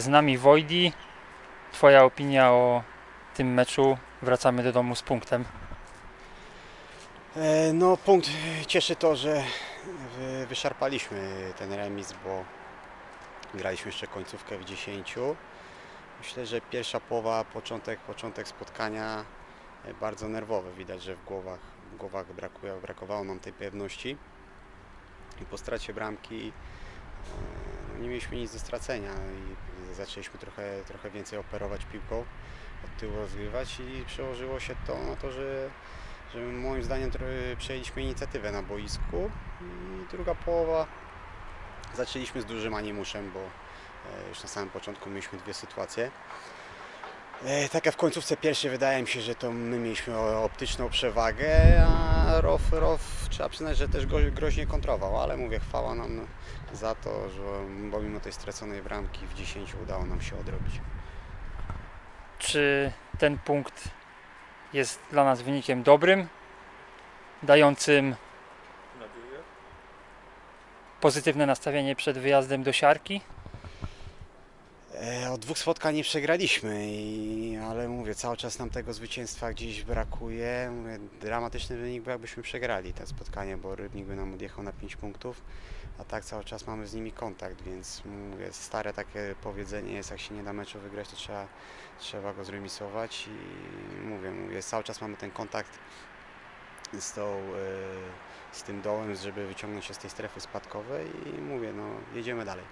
z nami Wojdi. Twoja opinia o tym meczu. Wracamy do domu z punktem. E, No punkt cieszy to, że wy- wyszarpaliśmy ten remis, bo graliśmy jeszcze końcówkę w 10. Myślę, że pierwsza połowa, początek, początek spotkania e, bardzo nerwowy. Widać, że w głowach, w głowach brakuje, brakowało nam tej pewności. I po stracie bramki e, no, nie mieliśmy nic do stracenia i zaczęliśmy trochę, trochę więcej operować piłką, od tyłu rozgrywać i przełożyło się to na to, że że moim zdaniem przejęliśmy inicjatywę na boisku i druga połowa zaczęliśmy z dużym animuszem, bo e, już na samym początku mieliśmy dwie sytuacje. E, Tak jak w końcówce pierwszej wydaje mi się, że to my mieliśmy optyczną przewagę, a Rof, Rof trzeba przyznać, że też go- groźnie kontrował, ale mówię chwała nam za to, że pomimo tej straconej bramki w 10 udało nam się odrobić. Czy ten punkt jest dla nas wynikiem dobrym, dającym pozytywne nastawienie przed wyjazdem do siarki? E, Od dwóch spotkań nie przegraliśmy, i, ale mówię, cały czas nam tego zwycięstwa gdzieś brakuje. Mówię, dramatyczny wynik, bo jakbyśmy przegrali te spotkanie, bo Rybnik by nam odjechał na 5 punktów, a tak cały czas mamy z nimi kontakt, więc mówię, stare takie powiedzenie jest, jak się nie da meczu wygrać, to trzeba, trzeba go zremisować i mówię, mówię, cały czas mamy ten kontakt z, tą, e, z tym dołem, żeby wyciągnąć się z tej strefy spadkowej i mówię, no jedziemy dalej.